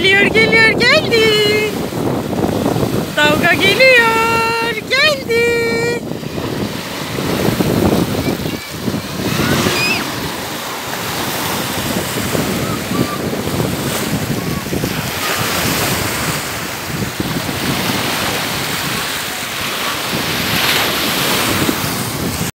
Geliyor geliyor geldi. Dalga geliyor.